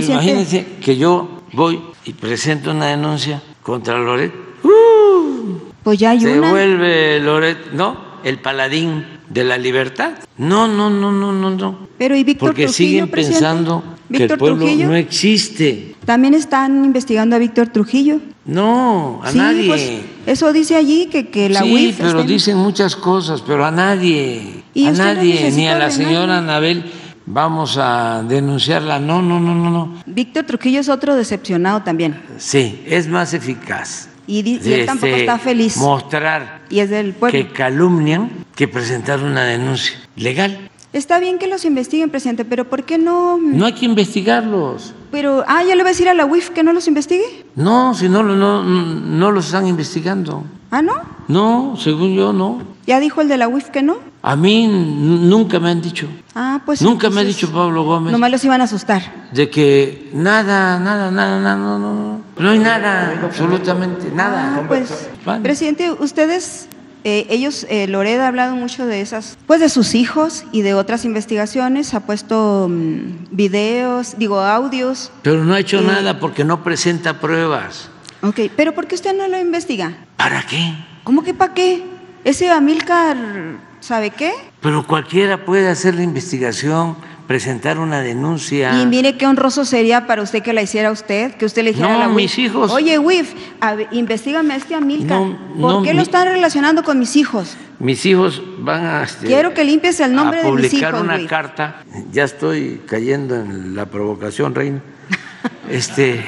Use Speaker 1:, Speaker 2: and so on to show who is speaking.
Speaker 1: Pero imagínense que yo voy y presento una denuncia contra Loret.
Speaker 2: Pues ya hay
Speaker 1: Se
Speaker 2: una.
Speaker 1: vuelve Loret, ¿no? El paladín de la libertad. No, no, no, no, no, no.
Speaker 2: Pero y Víctor
Speaker 1: Porque
Speaker 2: Trujillo,
Speaker 1: siguen
Speaker 2: presidente?
Speaker 1: pensando que el pueblo
Speaker 2: Trujillo.
Speaker 1: no existe.
Speaker 2: También están investigando a Víctor Trujillo.
Speaker 1: No, a
Speaker 2: sí,
Speaker 1: nadie.
Speaker 2: pues eso dice allí que, que la
Speaker 1: sí,
Speaker 2: UIF
Speaker 1: pero dicen muchas cosas, pero a nadie,
Speaker 2: ¿Y
Speaker 1: a
Speaker 2: no
Speaker 1: nadie, ni a la señora
Speaker 2: nadie?
Speaker 1: Anabel vamos a denunciarla. No, no, no, no, no.
Speaker 2: Víctor Trujillo es otro decepcionado también.
Speaker 1: Sí, es más eficaz.
Speaker 2: Y, él tampoco
Speaker 1: este,
Speaker 2: está feliz.
Speaker 1: Mostrar
Speaker 2: Y es del pueblo.
Speaker 1: que calumnian que presentar una denuncia legal.
Speaker 2: Está bien que los investiguen, presidente, pero ¿por qué no?
Speaker 1: No hay que investigarlos.
Speaker 2: Pero, ah, ya le va a decir a la UIF que no los investigue.
Speaker 1: No, si no, no, no los están investigando.
Speaker 2: Ah, ¿no?
Speaker 1: No, según yo, no.
Speaker 2: Ya dijo el de la UIF que no.
Speaker 1: A mí nunca me han dicho,
Speaker 2: Ah, pues.
Speaker 1: nunca me ha dicho Pablo Gómez
Speaker 2: Nomás los iban a asustar.
Speaker 1: de que nada, nada, nada, nada, no, no, no, hay nada, absolutamente nada.
Speaker 2: Ah, pues,
Speaker 1: Vale.
Speaker 2: presidente, ustedes, eh, ellos, eh, Lored ha hablado mucho de esas, pues de sus hijos y de otras investigaciones, ha puesto mm, videos, digo, audios.
Speaker 1: Pero no ha hecho
Speaker 2: Eh,
Speaker 1: nada porque no presenta pruebas.
Speaker 2: Ok, pero ¿por qué usted no lo investiga?
Speaker 1: ¿Para qué?
Speaker 2: ¿Cómo que para qué? Ese Amilcar, ¿sabe qué?
Speaker 1: Pero cualquiera puede hacer la investigación, presentar una denuncia.
Speaker 2: Y mire qué honroso sería para usted que la hiciera usted, que usted le dijera
Speaker 1: No,
Speaker 2: a la UIF,
Speaker 1: mis hijos.
Speaker 2: Oye, WIF, investígame a este Amilcar.
Speaker 1: No,
Speaker 2: ¿Por
Speaker 1: no,
Speaker 2: qué
Speaker 1: mi-
Speaker 2: lo están relacionando con mis hijos?
Speaker 1: Mis hijos van a, este,
Speaker 2: Quiero que limpies el nombre
Speaker 1: a
Speaker 2: de mis
Speaker 1: publicar
Speaker 2: hijos,
Speaker 1: una
Speaker 2: güey.
Speaker 1: carta. Ya estoy cayendo en la provocación, reina. Este,